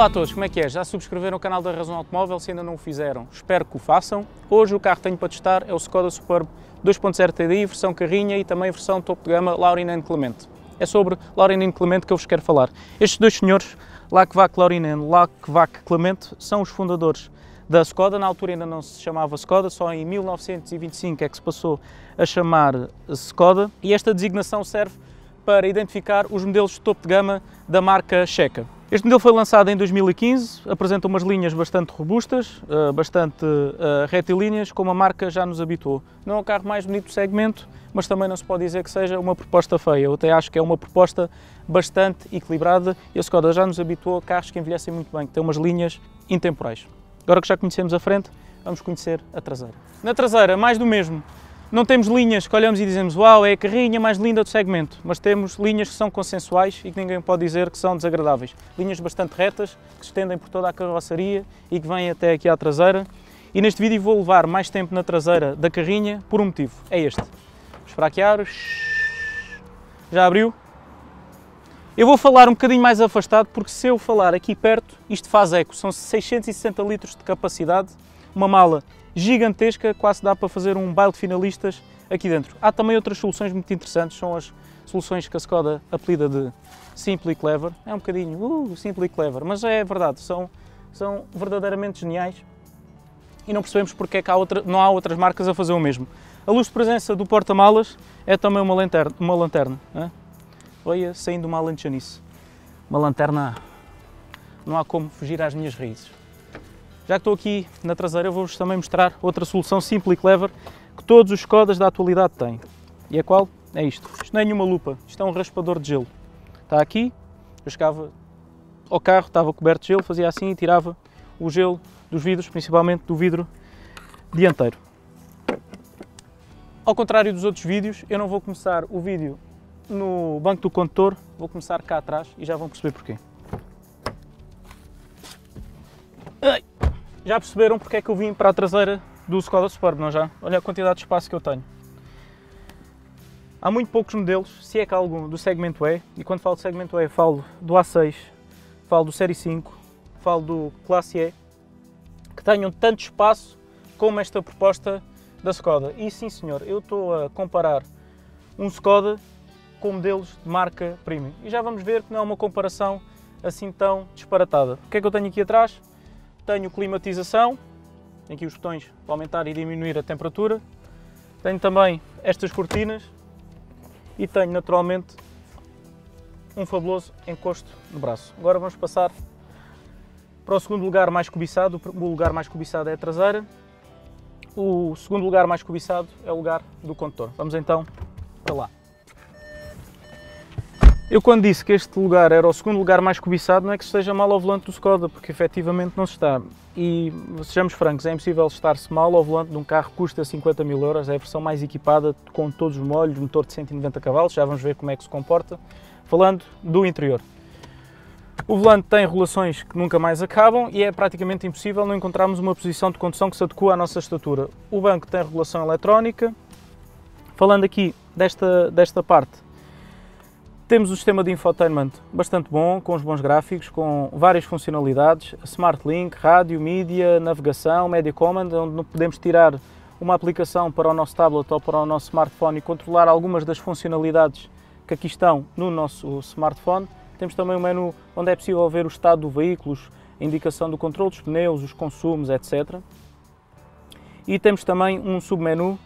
Olá a todos, como é que é? Já subscreveram o canal da Razão Automóvel? Se ainda não o fizeram, espero que o façam. Hoje o carro que tenho para testar é o Skoda Superb 2.0 TDI, versão carrinha e também versão topo de gama Laurinen Clemente. É sobre Laurinen Clemente que eu vos quero falar. Estes dois senhores, Lacvac Laurinen e Lacvac Clemente, são os fundadores da Skoda. Na altura ainda não se chamava Skoda, só em 1925 é que se passou a chamar Skoda. E esta designação serve para identificar os modelos de topo de gama da marca checa. Este modelo foi lançado em 2015, apresenta umas linhas bastante robustas, eh, bastante eh, retilíneas, como a marca já nos habituou. Não é o carro mais bonito do segmento, mas também não se pode dizer que seja uma proposta feia. Eu até acho que é uma proposta bastante equilibrada e a Skoda já nos habituou a carros que envelhecem muito bem, que têm umas linhas intemporais. Agora que já conhecemos a frente, vamos conhecer a traseira. Na traseira, mais do mesmo. Não temos linhas que olhamos e dizemos uau, é a carrinha mais linda do segmento, mas temos linhas que são consensuais e que ninguém pode dizer que são desagradáveis. Linhas bastante retas, que se estendem por toda a carroçaria e que vêm até aqui à traseira. E neste vídeo vou levar mais tempo na traseira da carrinha por um motivo, é este. Vou a Já abriu? Eu vou falar um bocadinho mais afastado porque se eu falar aqui perto, isto faz eco. São 660 litros de capacidade, uma mala gigantesca, quase dá para fazer um baile de finalistas aqui dentro. Há também outras soluções muito interessantes, são as soluções que a Skoda apelida de Simply Clever. É um bocadinho, uh, Simply Clever, mas é verdade, são, são verdadeiramente geniais e não percebemos porque é que há outra, não há outras marcas a fazer o mesmo. A luz de presença do porta-malas é também uma lanterna. Uma lanterna hein? Olha, saindo uma alentejanice. Uma lanterna, não há como fugir às minhas raízes. Já que estou aqui na traseira, vou-vos também mostrar outra solução simples e clever que todos os Skodas da atualidade têm. E a qual? É isto. Isto não é nenhuma lupa, isto é um raspador de gelo. Está aqui, eu chegava ao carro, estava coberto de gelo, fazia assim e tirava o gelo dos vidros, principalmente do vidro dianteiro. Ao contrário dos outros vídeos, eu não vou começar o vídeo no banco do condutor, vou começar cá atrás e já vão perceber porquê. Ai. Já perceberam porque é que eu vim para a traseira do Skoda Superb, não já? Olha a quantidade de espaço que eu tenho. Há muito poucos modelos, se é que há algum, do segmento E, e quando falo de segmento E falo do A6, falo do Série 5, falo do Classe E, que tenham tanto espaço como esta proposta da Skoda. E sim senhor, eu estou a comparar um Skoda com modelos de marca premium. E já vamos ver que não é uma comparação assim tão disparatada. O que é que eu tenho aqui atrás? Tenho climatização, tem aqui os botões para aumentar e diminuir a temperatura. Tenho também estas cortinas e tenho naturalmente um fabuloso encosto no braço. Agora vamos passar para o segundo lugar mais cobiçado. O lugar mais cobiçado é a traseira. O segundo lugar mais cobiçado é o lugar do condutor. Vamos então para lá. Eu quando disse que este lugar era o segundo lugar mais cobiçado, não é que esteja mal ao volante do Skoda, porque efetivamente não está. E sejamos francos, é impossível estar-se mal ao volante de um carro que custa 50 mil euros, é a versão mais equipada com todos os molhos, motor de 190 cavalos, já vamos ver como é que se comporta. Falando do interior. O volante tem regulações que nunca mais acabam e é praticamente impossível não encontrarmos uma posição de condução que se adequa à nossa estatura. O banco tem regulação eletrónica. Falando aqui desta, desta parte, temos o sistema de infotainment bastante bom, com os bons gráficos, com várias funcionalidades, Smart Link, rádio, mídia, navegação, Media Command, onde podemos tirar uma aplicação para o nosso tablet ou para o nosso smartphone e controlar algumas das funcionalidades que aqui estão no nosso smartphone. Temos também um menu onde é possível ver o estado do veículo, a indicação do controle dos pneus, os consumos, etc. E temos também um submenu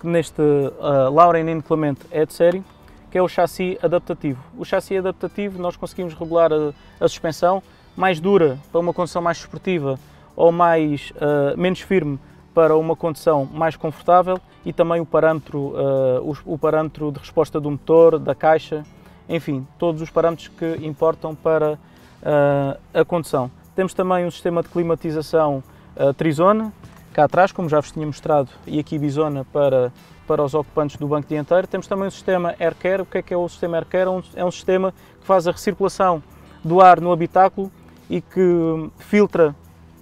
que neste uh, Lauren Inclement é de série, que é o chassi adaptativo. O chassi adaptativo nós conseguimos regular a, a suspensão mais dura para uma condução mais esportiva ou mais uh, menos firme para uma condução mais confortável e também o parâmetro, uh, o, o, parâmetro de resposta do motor, da caixa, enfim, todos os parâmetros que importam para uh, a condução. Temos também um sistema de climatização uh, trizona, cá atrás, como já vos tinha mostrado, e aqui bisona para para os ocupantes do banco dianteiro. Temos também o sistema AirCare. O que é que é o sistema AirCare? É um sistema que faz a recirculação do ar no habitáculo e que filtra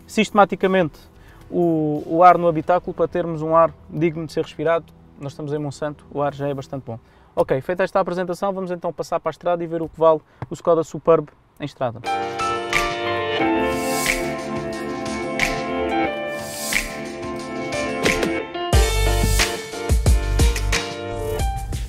sistematicamente o, o, ar no habitáculo para termos um ar digno de ser respirado. Nós estamos em Monsanto, o ar já é bastante bom. Ok, feita esta apresentação, vamos então passar para a estrada e ver o que vale o Skoda Superb em estrada.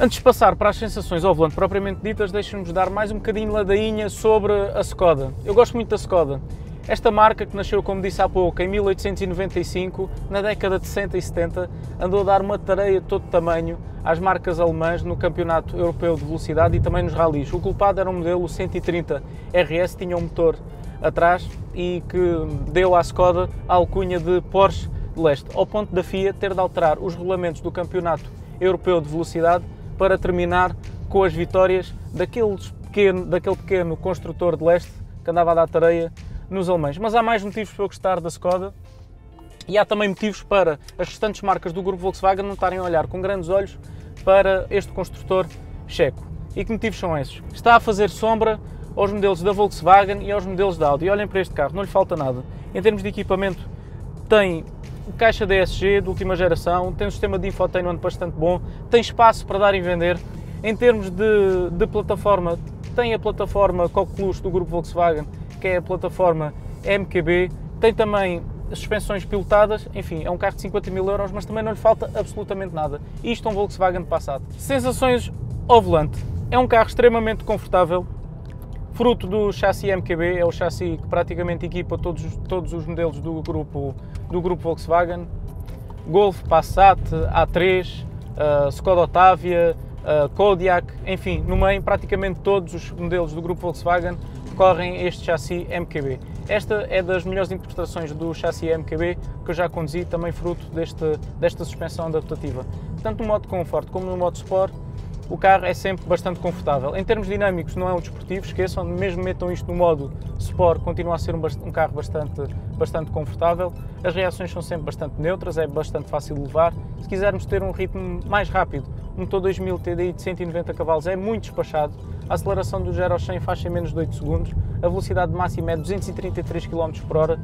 Antes de passar para as sensações ao volante propriamente ditas, deixem-nos dar mais um bocadinho ladainha sobre a Skoda. Eu gosto muito da Skoda. Esta marca, que nasceu, como disse há pouco, em 1895, na década de 60 e 70, andou a dar uma tareia de todo tamanho às marcas alemãs no Campeonato Europeu de Velocidade e também nos rallies. O culpado era um modelo 130 RS, tinha um motor atrás e que deu à Skoda a alcunha de Porsche de Leste, ao ponto da FIA ter de alterar os regulamentos do Campeonato Europeu de Velocidade para terminar com as vitórias daquele pequeno, daquele pequeno construtor de leste que andava a dar tareia nos alemães. Mas há mais motivos para eu gostar da Skoda e há também motivos para as restantes marcas do grupo Volkswagen não estarem a olhar com grandes olhos para este construtor checo. E que motivos são esses? Está a fazer sombra aos modelos da Volkswagen e aos modelos da Audi. E olhem para este carro, não lhe falta nada. Em termos de equipamento, tem caixa DSG de última geração, tem um sistema de infotainment bastante bom, tem espaço para dar e vender. Em termos de, de plataforma, tem a plataforma Coquelus do grupo Volkswagen, que é a plataforma MQB, tem também suspensões pilotadas, enfim, é um carro de 50 mil euros, mas também não lhe falta absolutamente nada. Isto é um Volkswagen Passat. Sensações ao volante. É um carro extremamente confortável, fruto do chassi MQB, é o chassi que praticamente equipa todos, todos os modelos do grupo, do grupo Volkswagen. Golf, Passat, A3, uh, Skoda Octavia, uh, Kodiaq, enfim, no meio praticamente todos os modelos do grupo Volkswagen correm este chassi MQB. Esta é das melhores interpretações do chassi MQB que eu já conduzi, também fruto deste, desta suspensão adaptativa. Tanto no modo conforto como no modo Sport, o carro é sempre bastante confortável. Em termos dinâmicos não é um desportivo, esqueçam, mesmo metam isto no modo Sport, continua a ser um, um, carro bastante, bastante confortável. As reações são sempre bastante neutras, é bastante fácil de levar. Se quisermos ter um ritmo mais rápido, um motor 2000 TDI de 190 cavalos é muito despachado. A aceleração do 0 ao 100 faz em menos de 8 segundos. A velocidade máxima é 233 km por hora.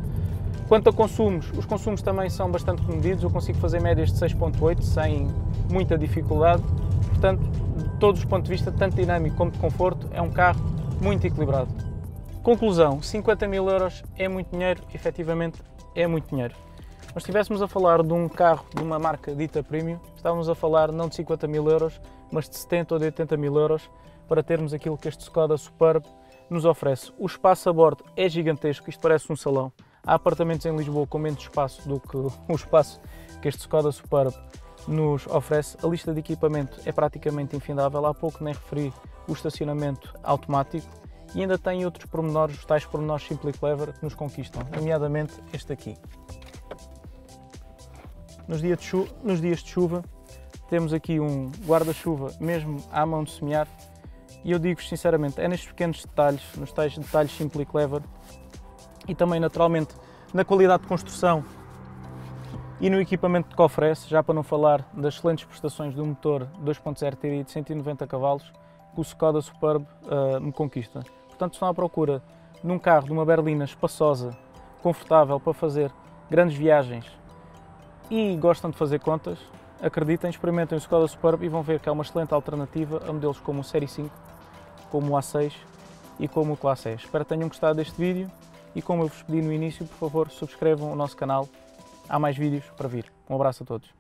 Quanto a consumos, os consumos também são bastante medidos. Eu consigo fazer médias de 6.8 sem muita dificuldade. Portanto, de todos os pontos de vista, tanto dinâmico como de conforto, é um carro muito equilibrado. Conclusão, 50 mil euros é muito dinheiro, efetivamente é muito dinheiro. Mas se estivéssemos a falar de um carro de uma marca dita premium, estávamos a falar não de 50 mil euros, mas de 70 ou de 80 mil euros para termos aquilo que este Skoda Superb nos oferece. O espaço a bordo é gigantesco, isto parece um salão. Há apartamentos em Lisboa com menos espaço do que o espaço que este Skoda Superb nos oferece. A lista de equipamento é praticamente infindável. Há pouco nem referi o estacionamento automático e ainda tem outros pormenores, tais pormenores Simply Clever, que nos conquistam, nomeadamente este aqui. Nos, dia de nos dias de chuva temos aqui um guarda-chuva mesmo à mão de semear e eu digo sinceramente, é nestes pequenos detalhes, nos tais detalhes Simply Clever e também naturalmente na qualidade de construção e no equipamento que oferece, já para não falar das excelentes prestações do motor 2.0 TDI de 190 cavalos, que o Skoda Superb uh, me conquista. Portanto, estão à procura de um carro de uma berlina espaçosa, confortável para fazer grandes viagens e gostam de fazer contas, acreditem, experimentem o Skoda Superb e vão ver que é uma excelente alternativa a modelos como o Série 5, como o A6 e como o Classe S. Espero que tenham gostado deste vídeo e como eu vos pedi no início, por favor, subscrevam o nosso canal há mais vídeos para vir. Um abraço a todos.